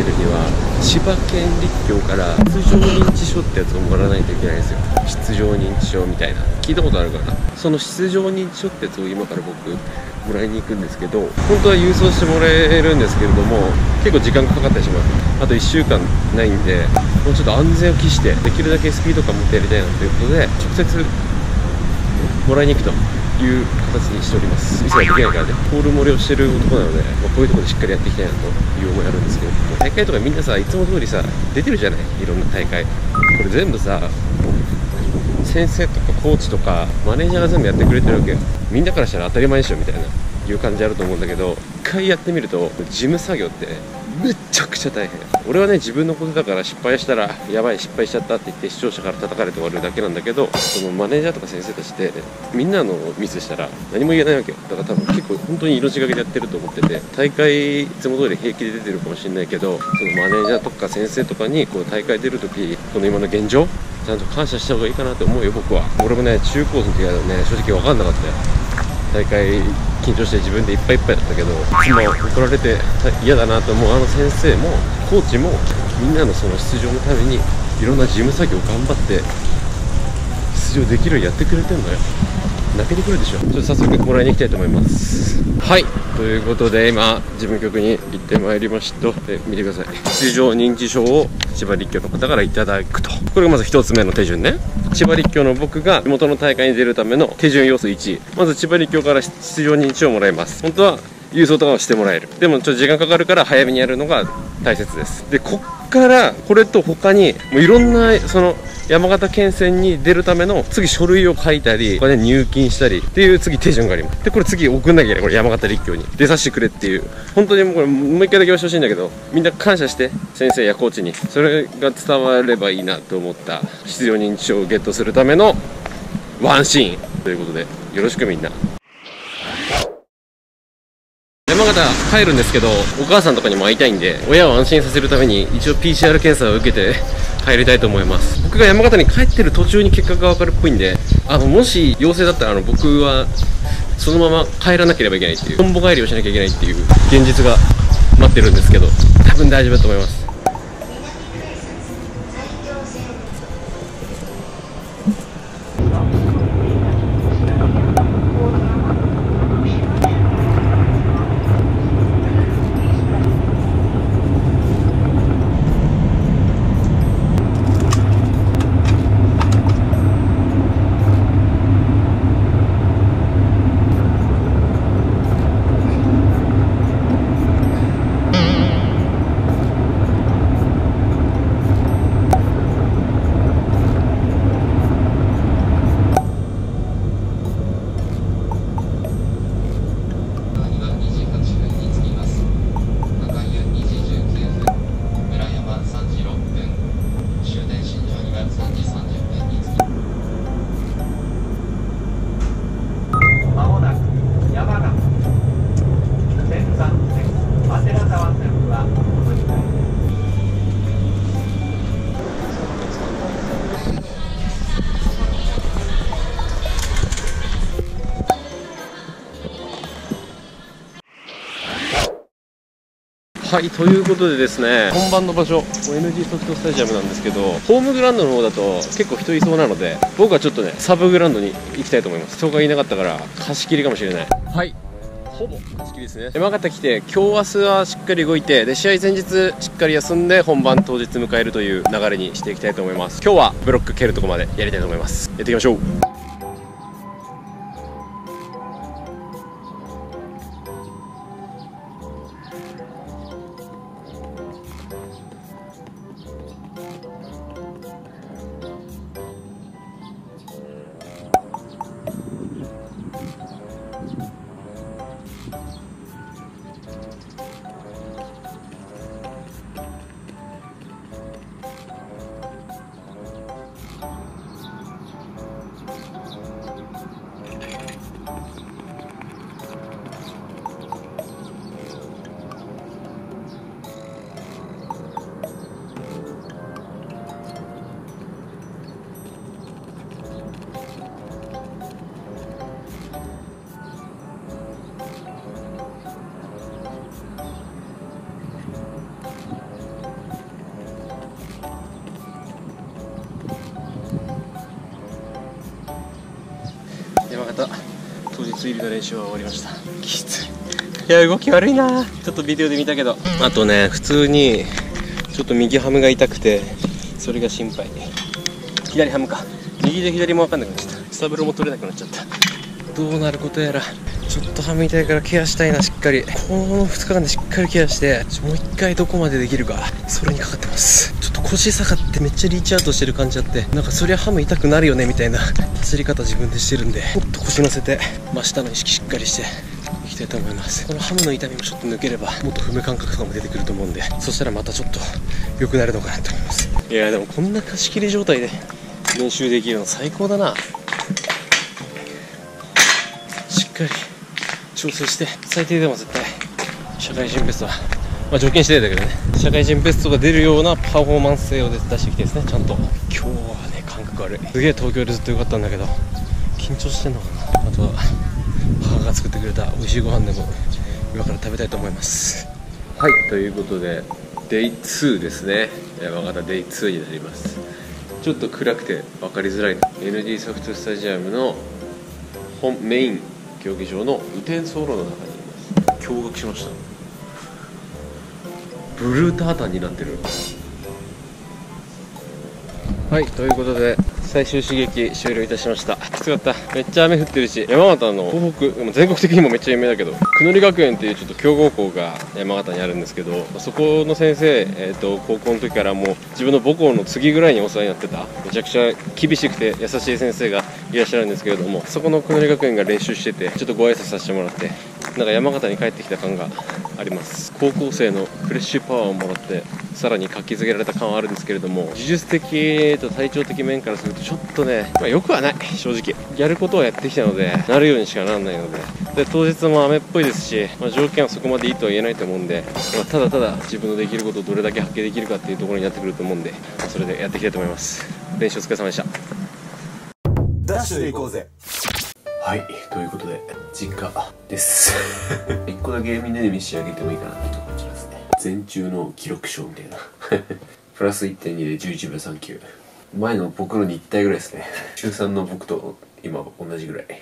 出るには千葉県立教から出場認知証ってやつをもらわないといけないんですよ。出場認知証みたいな。聞いたことあるかな？その出場認知証ってやつを今から僕もらいに行くんですけど本当は郵送してもらえるんですけれども結構時間かかってしまう。あと1週間ないんでもうちょっと安全を期してできるだけスピード感持ってやりたいなということで直接もらいに行くと。いう形にしております。ミスができないからね。ポール漏れをしてる男なので、まあ、こういうところでしっかりやっていきたいなという思いあるんですけど。大会とかみんなさいつも通りさ出てるじゃない？いろんな大会。これ全部さ先生とかコーチとかマネージャーが全部やってくれてるわけよ。みんなからしたら当たり前でしょみたいないう感じあると思うんだけど一回やってみると事務作業ってめちゃくちゃ大変。俺はね自分のことだから失敗したらやばい失敗しちゃったって言って視聴者から叩かれて終わるだけなんだけどそのマネージャーとか先生たちってみんなのミスしたら何も言えないわけだから多分結構本当に命がけでやってると思ってて大会いつも通り平気で出てるかもしれないけどそのマネージャーとか先生とかにこう大会出るときこの今の現状ちゃんと感謝した方がいいかなって思うよ僕は。俺もね中高の時はね正直分かんなかったよ。大会緊張して自分でいっぱいいっぱいだったけどいつも怒られて嫌だなと思うあの先生もコーチもみんなのその出場のためにいろんな事務作業頑張って出場できるようにやってくれてんのよ。泣けてくるでしょ。ちょっと早速もらいに行きたいと思います。はい。ということで今事務局に行ってまいりました。で見てください。出場認知症を千葉立教の方からいただくと。これがまず1つ目の手順ね。千葉立教の僕が地元の大会に出るための手順要素1まず千葉立教から出場認知症をもらいます。本当は郵送とかをしてもらえる。でもちょっと時間かかるから早めにやるのが大切です。でこっからこれと他にもういろんなその山形県選に出るための次書類を書いたりこれ、入金したりっていう次手順があります。でこれ次送んなきゃいけない。これ山形立教に。出させてくれっていう。本当にもうこれもう一回だけ押してほしいんだけどみんな感謝して先生やコーチに。それが伝わればいいなと思った。出場認知証をゲットするためのワンシーン。ということでよろしくみんな。山形帰るんですけどお母さんとかにも会いたいんで親を安心させるために一応 PCR 検査を受けて帰りたいと思います。僕が山形に帰ってる途中に結果が分かるっぽいんであのもし陽性だったらあの僕はそのまま帰らなければいけないっていうトンボ帰りをしなきゃいけないっていう現実が待ってるんですけど多分大丈夫だと思います。はいということでですね。本番の場所 NG ソフトスタジアムなんですけどホームグラウンドの方だと結構人いそうなので僕はちょっとねサブグラウンドに行きたいと思います。人がいなかったから貸し切りかもしれない。はい。ほぼ貸し切りですね。山形来て今日明日はしっかり動いてで試合前日しっかり休んで本番当日迎えるという流れにしていきたいと思います。今日はブロック蹴るとこまでやりたいと思います。やっていきましょう推理の練習は終わりました。きつい。いや動き悪いな。ちょっとビデオで見たけど。あとね普通にちょっと右ハムが痛くてそれが心配。左ハムか。右で左も分かんなくなっちゃった。スタブルも取れなくなっちゃった。どうなることやら。ちょっとハム痛いからケアしたいなしっかり。この2日間でしっかりケアしてもう1回どこまでできるかそれにかかってます腰下がってめっちゃリーチアウトしてる感じあってなんかそりゃハム痛くなるよねみたいな走り方自分でしてるんでもっと腰乗せて真下の意識しっかりしていきたいと思います。このハムの痛みもちょっと抜ければもっと踏む感覚とかも出てくると思うんでそしたらまたちょっと良くなるのかなと思います。いやでもこんな貸し切り状態で練習できるの最高だな。しっかり調整して最低でも絶対社会人ベストはまあ条件次第だけどね。社会人ベストが出るようなパフォーマンス性を出してきてですね。ちゃんと。今日はね感覚悪い。すげえ東京でずっと良かったんだけど。緊張してんのかな。あとは母が作ってくれた美味しいご飯でも今から食べたいと思います。はいということでデイ2ですね。山形デイ2になります。ちょっと暗くて分かりづらい NG ソフトスタジアムの本メイン競技場の雨天走路の中にいます。驚愕しました。ブルータータンになってる。はいということで最終刺激終了いたしました。きつかった。めっちゃ雨降ってるし山形の東北。全国的にもめっちゃ有名だけど久乗学園っていうちょっと強豪校が山形にあるんですけどそこの先生、えー、と高校の時からもう自分の母校の次ぐらいにお世話になってた。めちゃくちゃ厳しくて優しい先生がいらっしゃるんですけれどもそこの久乗学園が練習しててちょっとご挨拶させてもらってなんか山形に帰ってきた感があります。高校生のフレッシュパワーをもらってさらに活気づけられた感はあるんですけれども技術的と体調的面からするとちょっとね、まあ、よくはない。正直。やることはやってきたのでなるようにしかならないので。で当日も雨っぽいですし、まあ、条件はそこまでいいとは言えないと思うんで、まあ、ただただ自分のできることをどれだけ発揮できるかっていうところになってくると思うんで、それでやっていきたいと思います。練習お疲れ様でした。ダッシュで行こうぜ。はいということで実家です。一個だけみんなで見仕上げてもいいかなって感じですね。全中の記録賞みたいな。プラス1.2で11秒39前の僕のに1体ぐらいですね。中3の僕と今同じぐらい。明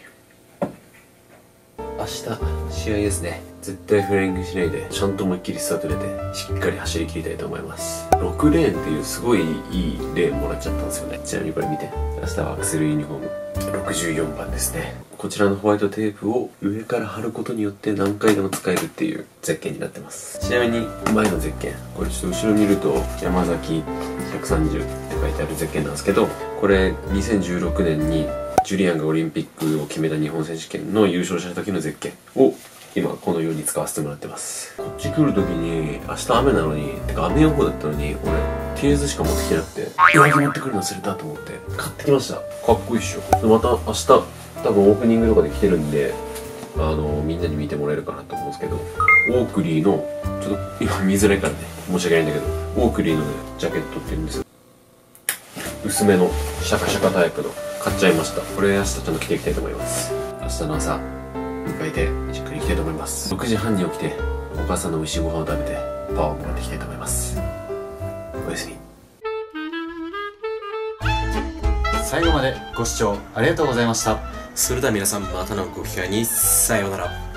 日試合ですね。絶対フライングしないでちゃんと思いっきりスタート出てしっかり走り切りたいと思います。6レーンっていうすごいいいレーンもらっちゃったんですよね。ちなみにこれ見て。明日はアクセルユニフォーム。64番ですね。こちらのホワイトテープを上から貼ることによって何回でも使えるっていうゼッケンになってます。ちなみに前のゼッケンこれちょっと後ろ見ると山崎130って書いてあるゼッケンなんですけどこれ2016年にジュリアンがオリンピックを決めた日本選手権の優勝した時のゼッケンを今このように使わせてもらってます。こっち来る時に明日雨なのにてか雨予報だったのに俺 T ズしか持ってきてなくて上着持ってくるの忘れたと思って買ってきました。かっこいいっしょ。でまた明日多分オープニングとかで来てるんであのみんなに見てもらえるかなと思うんですけどオークリーのちょっと今見づらいからね申し訳ないんだけどオークリーのねジャケットっていうんです薄めのシャカシャカタイプの買っちゃいました。これ明日ちゃんと着ていきたいと思います。明日の朝迎えてしっかり行きたいと思います。6時半に起きてお母さんの美味しいご飯を食べてパワーをもらっていきたいと思います。おやすみ。最後までご視聴ありがとうございました。それでは皆さんまたのご機会に。さようなら